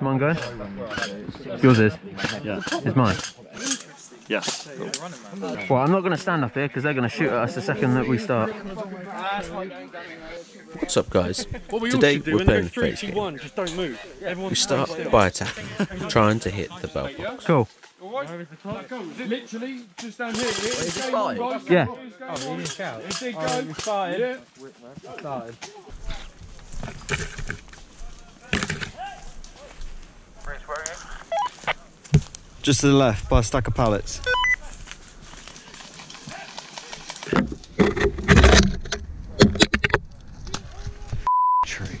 Mine going? Yours is. Yeah. It's mine. Yes. Well, I'm not going to stand up here because they're going to shoot at us the second that we start. What's up, guys? What we Today all should do we're playing go the three, phase game. one, just don't move. We start by attacking, trying to hit the bell box. Cool. Literally, just down here. It's game. Yeah. Oh, you shout. It did go. Yeah. Just to the left by a stack of pallets. Tree.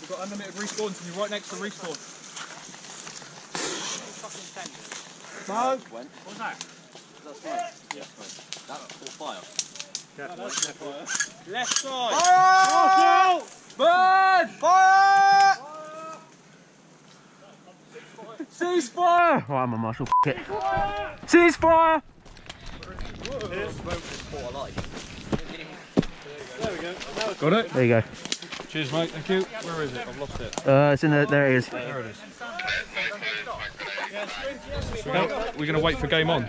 We've got unlimited respawns and you're right next to respawn. Smoke! What's that? Left side! Fire! Bird! Fire! Ceasefire! Right, I'm a marshal. It. Ceasefire! There we go. Got it? There you go. Cheers, mate. Thank you. Where is it? I've lost it. Uh, it's in the, there it is. There it is. We're going to wait for game on.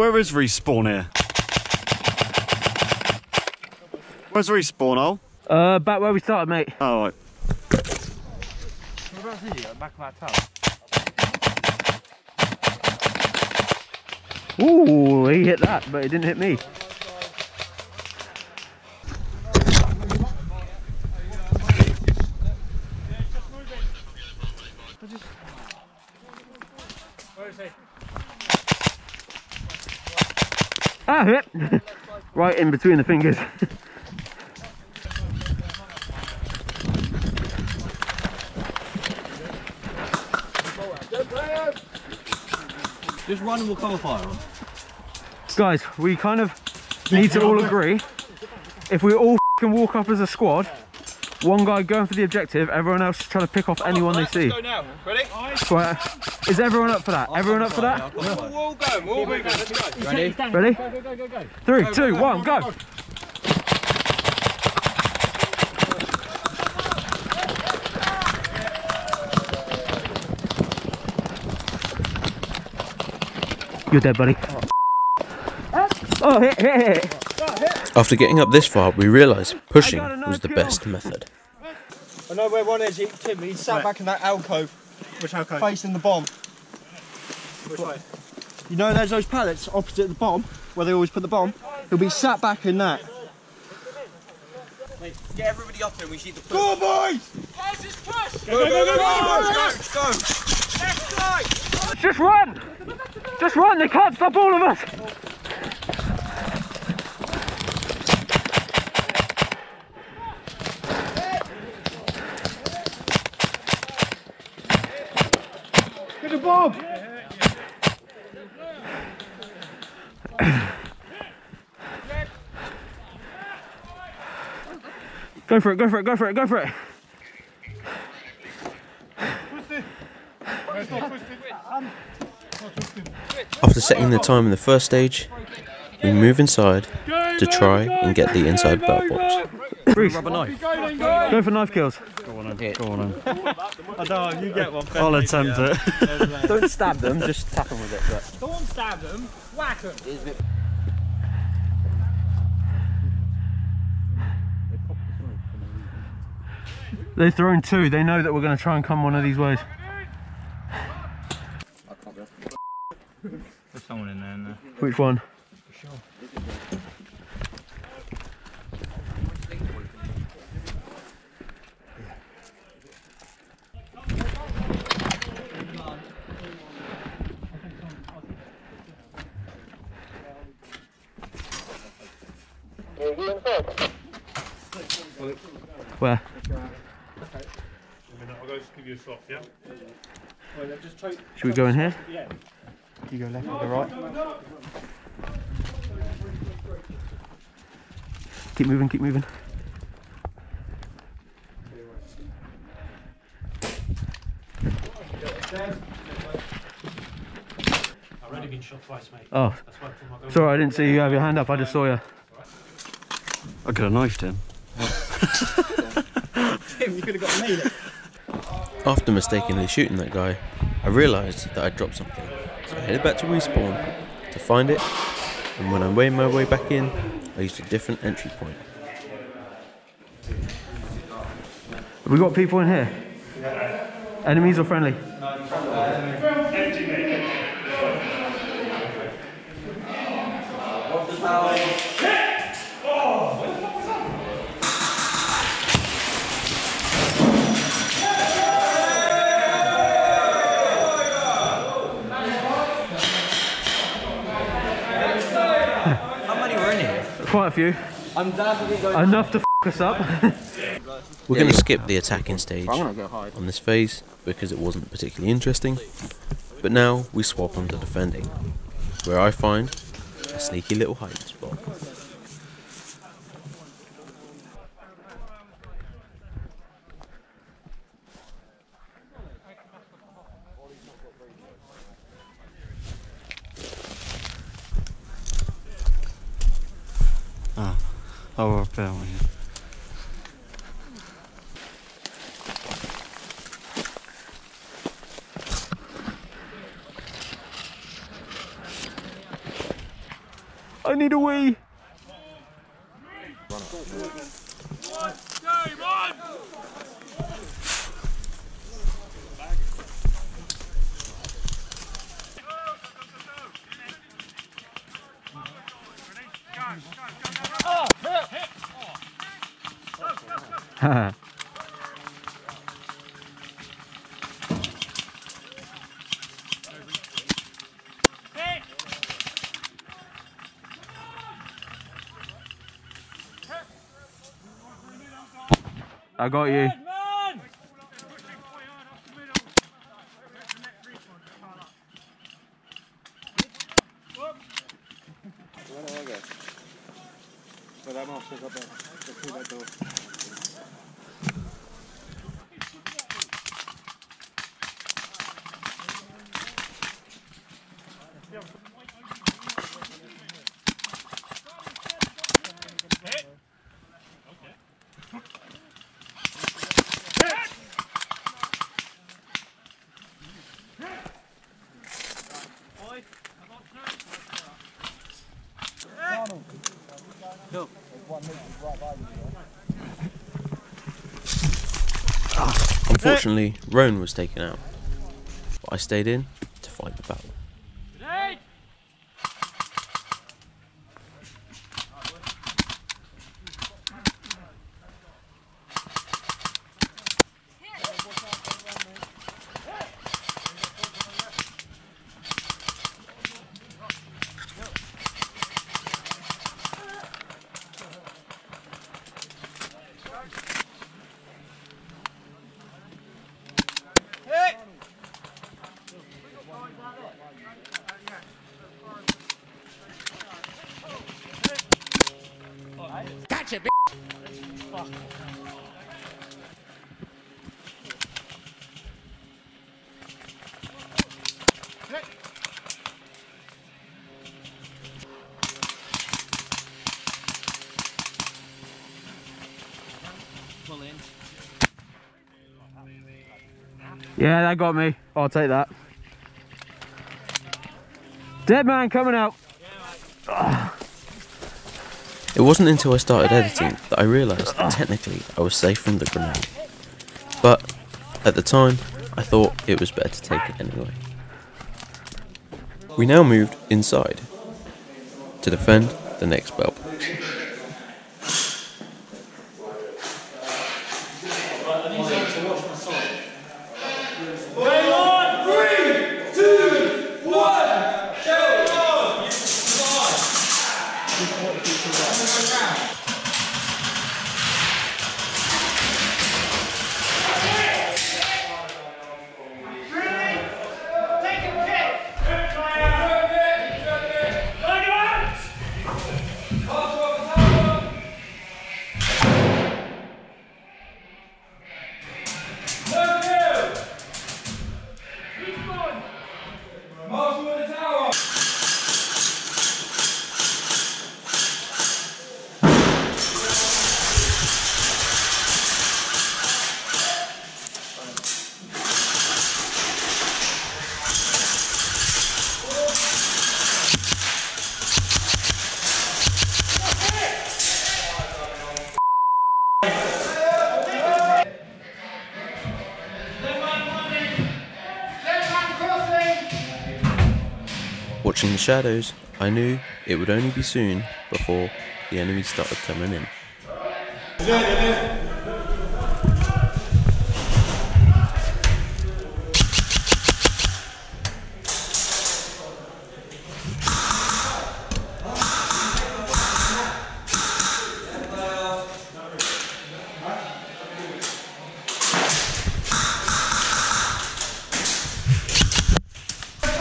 Where is respawn here? Where's respawn, Al? Uh, back where we started, mate. Oh, right. Ooh, he hit that, but he didn't hit me. Ah, hit! right in between the fingers. Just run and we'll cover fire on. Guys, we kind of need to all agree. If we all can walk up as a squad, one guy going for the objective, everyone else trying to pick off anyone they see. Go now. Ready? Right. Is everyone up for that? Everyone up for that? We're all going. We're all moving. Let's go. Ready? Ready? Three, two, one, go! You're dead, buddy. Oh, oh hit, hit, hit. After getting up this far, we realised pushing was the best method. I know where one is, he, Tim, he's sat back in that alcove. Which alcove? Facing the bomb. Which way? You know there's those pallets opposite the bomb, where they always put the bomb? He'll be sat back in that. Get everybody up here and we see the Go on, boys! Go, go, go, go, go. Go! Just run! Just run, they can't stop all of us! Go for it, go for it, go for it, go for it! After setting the time in the first stage, we move inside to try and get the inside bell box. Bruce, Go then, go. go for knife kills. Go on, then. Go on. then. I know, you get one. I'll attempt it. Don't stab them, just tap them with it. But... Don't stab them. Whack them. They've thrown two, they know that we're going to try and come one of these ways. There's someone in there. In there. Which one? Where? I'll go give you a swap, yeah? Should we go in here? You go left, I go right. Keep moving, keep moving. I've already been shot twice, mate. Oh, That's why I put my sorry, I didn't see you have your hand up. I just saw you. I could have knifed him. Tim, you could have got me. After mistakenly shooting that guy, I realised that I'd dropped something. So I headed back to respawn to find it, and when I made my way back in, I used a different entry point. Have we got people in here? Enemies or friendly? How Quite a few. I'm going. Enough to f us up. We're going to skip the attacking stage on this phase because it wasn't particularly interesting, but now we swap onto defending, where I find a sneaky little hiding spot. I need a wee. I got you. Ah. Unfortunately, Roan was taken out, but I stayed in Yeah, that got me. I'll take that. Dead man coming out. It wasn't until I started editing that I realised that technically I was safe from the grenade. But at the time, I thought it was better to take it anyway. We now moved inside to defend the next bell shadows, I knew it would only be soon before the enemy started coming in.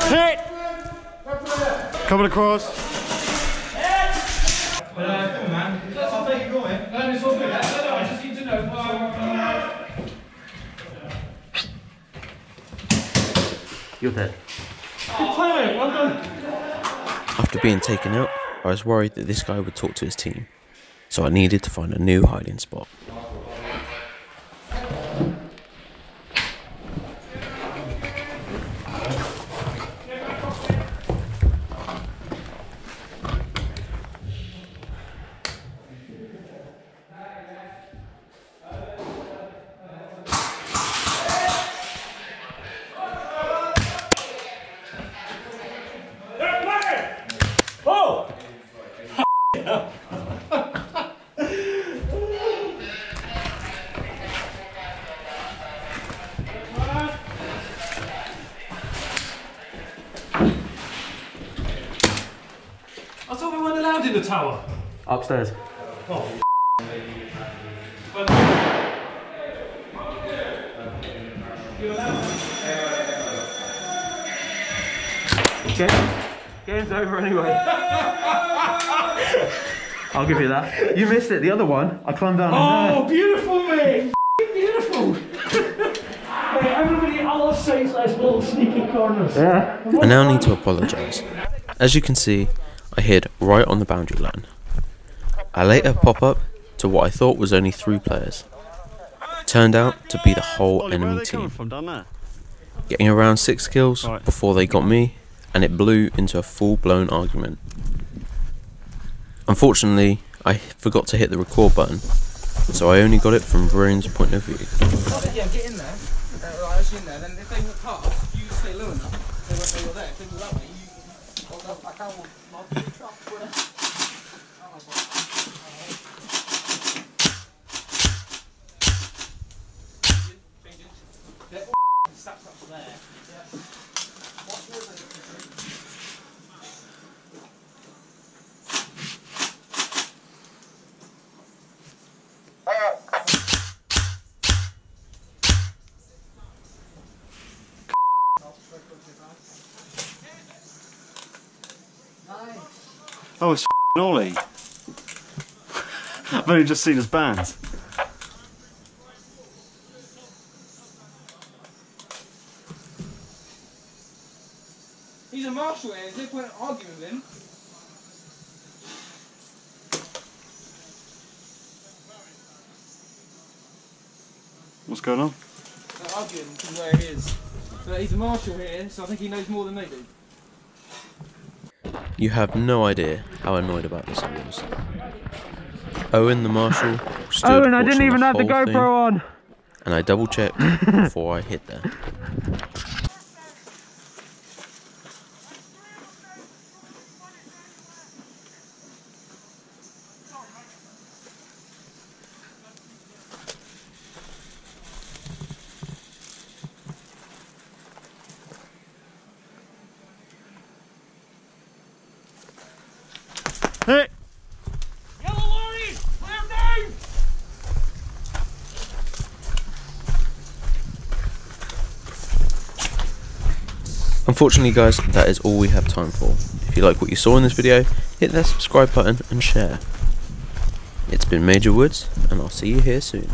Hit! Coming across. You're dead. After being taken out, I was worried that this guy would talk to his team, so I needed to find a new hiding spot. I thought we weren't allowed in the tower. Upstairs. Oh, Game, game's over anyway. I'll give you that. You missed it. The other one, I climbed down. Oh, beautiful, mate! Beautiful! Mate, everybody else says there's little sneaky corners. Yeah. I now need to apologise. As you can see, I hid right on the boundary line. I later pop up to what I thought was only three players. Turned out to be the whole Ollie, enemy team, from down there? getting around six kills Right. before they got me, and it blew into a full blown argument. Unfortunately, I forgot to hit the record button, so I only got it from Roan's point of view. Yeah, get in there. Uh, right, actually in there. Then if they walk past, you stay low enough. They won't know you're there. If they walk that way, you. Well, no, I can't walk. I'll do the trap. Oh, it's Ollie. I've only just seen his band. He's a marshal eh? here. There's no point in arguing with him. What's going on? They're arguing from where he is. But he's a marshal here, so I think he knows more than they do. You have no idea how annoyed about this I was. Owen the marshal stood Owen, I didn't even have the whole thing, GoPro on. and I double checked before I hit there. Unfortunately guys, that is all we have time for. If you like what you saw in this video, hit that subscribe button and share. It's been Major Woods, and I'll see you here soon.